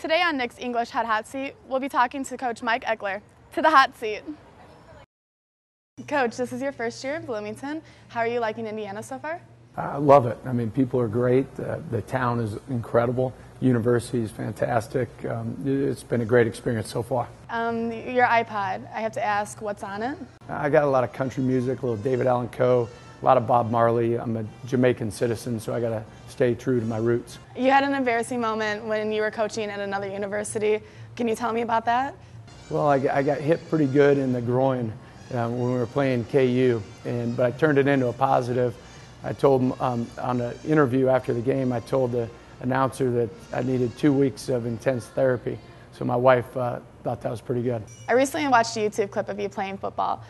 Today on Nick's English Head Hot Seat, we'll be talking to Coach Mike Eckler. To the hot seat. Coach, this is your first year in Bloomington. How are you liking Indiana so far? I love it. I mean, people are great. Uh, the town is incredible. University is fantastic. Um, it's been a great experience so far. Um, your iPod, I have to ask, what's on it? I got a lot of country music, a little David Allan Coe, a lot of Bob Marley. I'm a Jamaican citizen, so I got to stay true to my roots. You had an embarrassing moment when you were coaching at another university. Can you tell me about that? Well, I, I got hit pretty good in the groin um, when we were playing KU, and but I turned it into a positive. I told um, on an interview after the game, I told the announcer that I needed two weeks of intense therapy. So my wife uh, thought that was pretty good. I recently watched a YouTube clip of you playing football.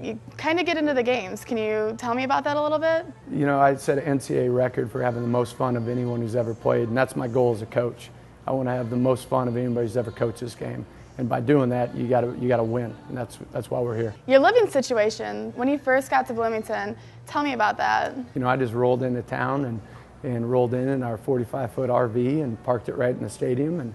You kind of get into the games. Can you tell me about that a little bit? You know, I set an NCAA record for having the most fun of anyone who's ever played, and that's my goal as a coach. I want to have the most fun of anybody who's ever coached this game. And by doing that, you got to you got to win, and that's that's why we're here. Your living situation when you first got to Bloomington, tell me about that. You know, I just rolled into town and and rolled in in our 45 foot RV and parked it right in the stadium and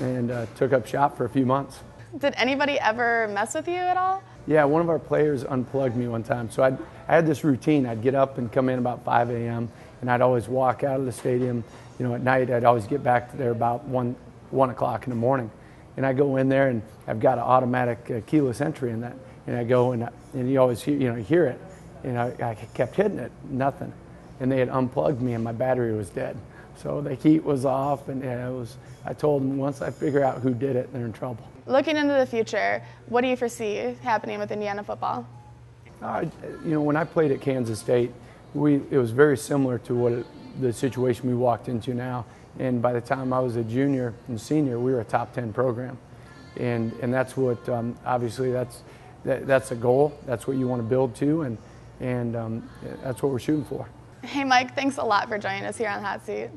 and uh, took up shop for a few months. Did anybody ever mess with you at all? Yeah, one of our players unplugged me one time. So I'd, I had this routine. I'd get up and come in about 5 a.m. and I'd always walk out of the stadium. You know, at night I'd always get back to there about one one o'clock in the morning and I go in there and I've got an automatic uh, keyless entry in that, and I go and and you always hear, you know hear it, and I, I kept hitting it, nothing, and they had unplugged me and my battery was dead, so the heat was off, and, it was. I told them once I figure out who did it, they're in trouble. Looking into the future, what do you foresee happening with Indiana football? Uh, you know, when I played at Kansas State, we it was very similar to what it, the situation we walked into now. And by the time I was a junior and senior, we were a top 10 program. And, and that's what, um, obviously, that's, that, that's a goal. That's what you want to build to, and, and um, that's what we're shooting for. Hey, Mike, thanks a lot for joining us here on Hot Seat.